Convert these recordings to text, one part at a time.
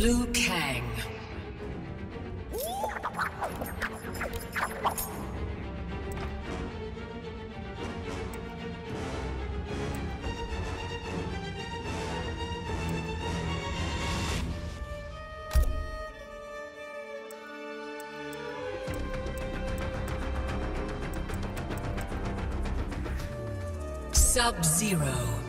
Liu Kang. Sub-Zero.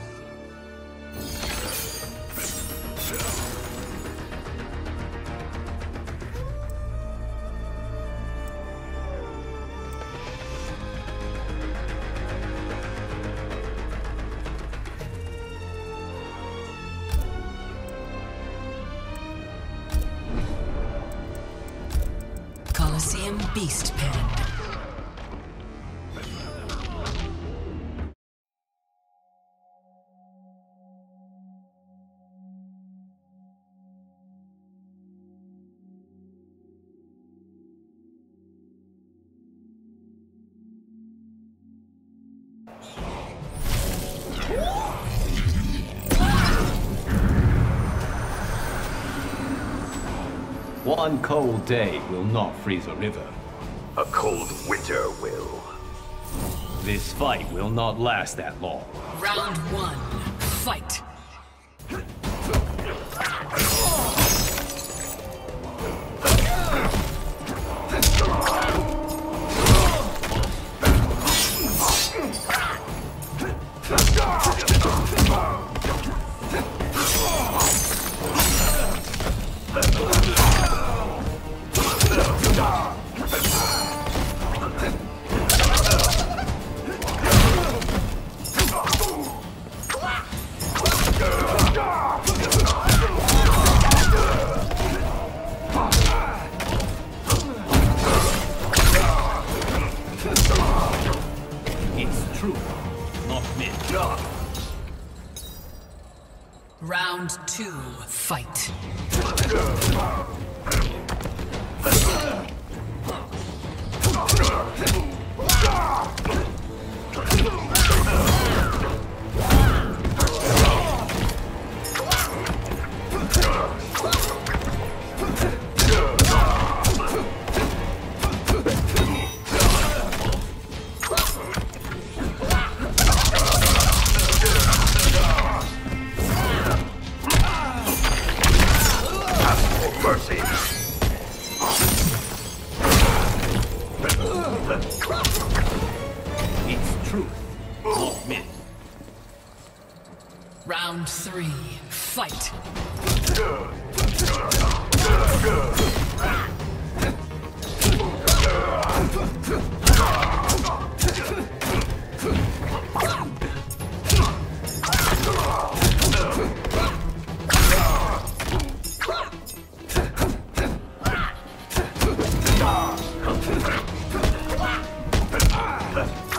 Beast Pen. One cold day will not freeze a river. A cold winter will. This fight will not last that long. Round one, fight. Not myth. Round two, fight. Mercy. It's truth, not myth. Round three, fight. 对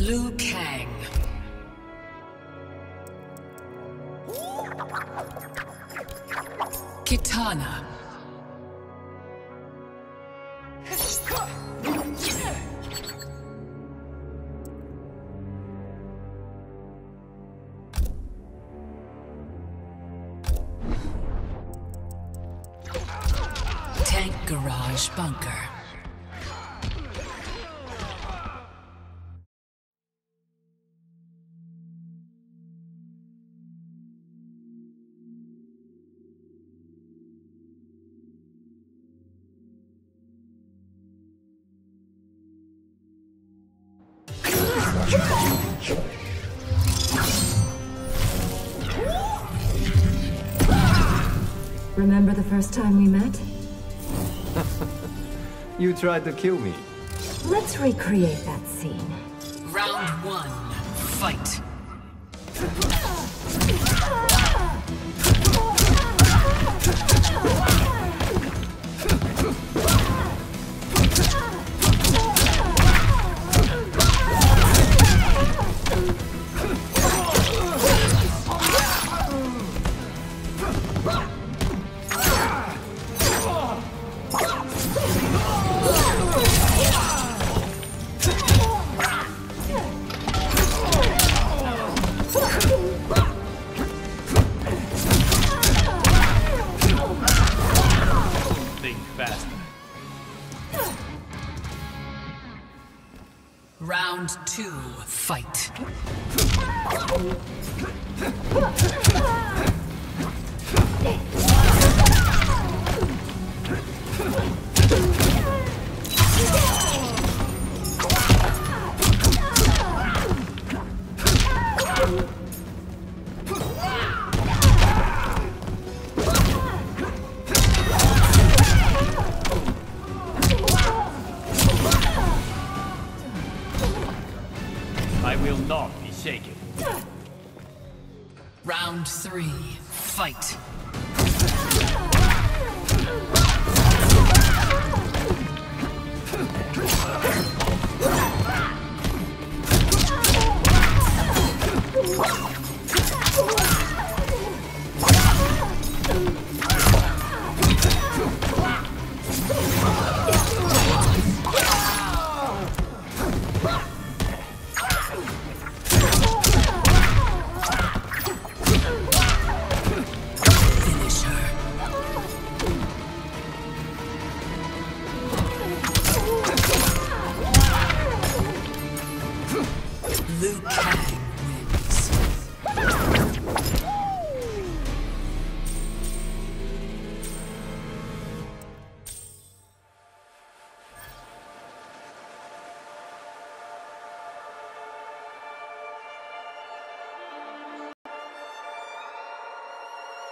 Liu Kang. Kitana. Tank Garage Bunker. Remember the first time we met? You tried to kill me. Let's recreate that scene. Round one, fight. Fight. Three, fight.